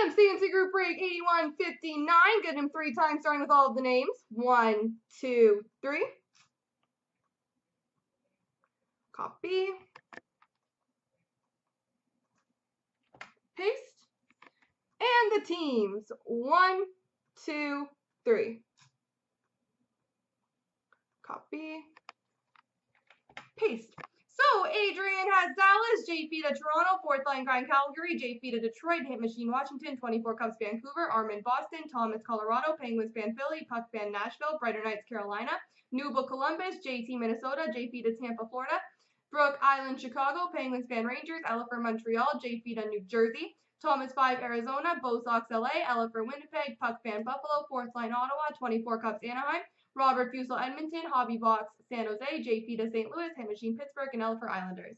Random CNC group break 8159. Get him three times, starting with all of the names. One, two, three. Copy. Paste. And the teams. One, two, three. Copy. Paste. So Adrian JP to Toronto, fourth line grind Calgary, JP to Detroit, Hit Machine Washington, 24 Cubs Vancouver, Armin Boston, Thomas Colorado, Penguins fan Philly, Puck fan Nashville, Brighter Knights Carolina, Newbook Columbus, JT Minnesota, JP to Tampa Florida, Brook Island Chicago, Penguins fan Rangers, Ella Montreal, JP to New Jersey, Thomas 5 Arizona, Bo Sox LA, Ella Winnipeg, Puck fan Buffalo, fourth line Ottawa, 24 Cubs Anaheim, Robert Fusel Edmonton, Hobby Box San Jose, JP to St. Louis, Hit Machine Pittsburgh, and for Islanders.